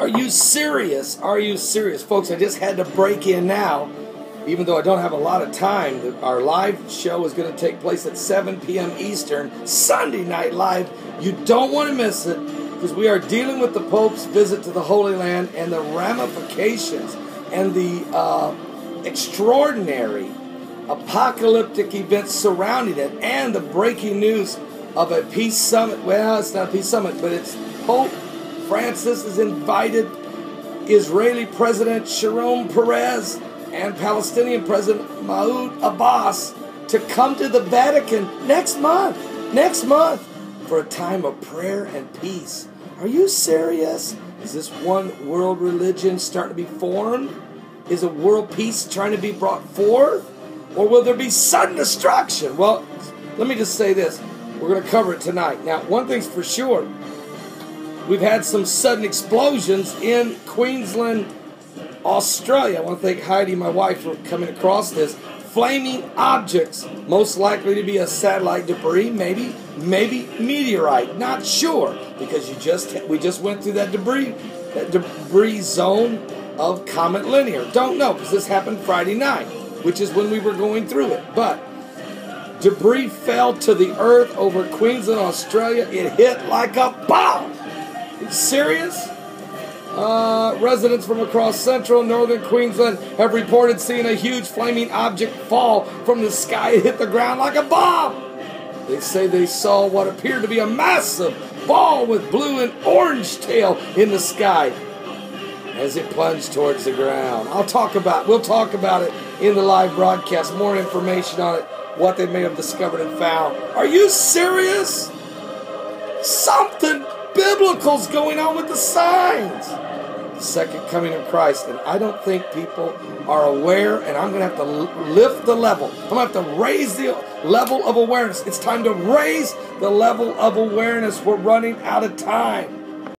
Are you serious? Are you serious? Folks, I just had to break in now. Even though I don't have a lot of time, our live show is going to take place at 7 p.m. Eastern, Sunday night live. You don't want to miss it because we are dealing with the Pope's visit to the Holy Land and the ramifications and the uh, extraordinary apocalyptic events surrounding it and the breaking news of a peace summit. Well, it's not a peace summit, but it's Pope Francis has invited Israeli President Sharon Peres and Palestinian President Mahmoud Abbas to come to the Vatican next month. Next month for a time of prayer and peace. Are you serious? Is this one world religion starting to be formed? Is a world peace trying to be brought forth? Or will there be sudden destruction? Well, let me just say this. We're going to cover it tonight. Now, one thing's for sure We've had some sudden explosions in Queensland, Australia. I want to thank Heidi, my wife, for coming across this. Flaming objects, most likely to be a satellite debris, maybe, maybe meteorite. Not sure because you just we just went through that debris, that debris zone of Comet LINEAR. Don't know because this happened Friday night, which is when we were going through it. But debris fell to the earth over Queensland, Australia. It hit like a bomb serious? Uh, residents from across central northern Queensland have reported seeing a huge flaming object fall from the sky and hit the ground like a bomb. They say they saw what appeared to be a massive ball with blue and orange tail in the sky as it plunged towards the ground. I'll talk about we'll talk about it in the live broadcast. More information on it, what they may have discovered and found. Are you serious? Something biblical's going on with the signs. The second coming of Christ. And I don't think people are aware, and I'm going to have to lift the level. I'm going to have to raise the level of awareness. It's time to raise the level of awareness. We're running out of time.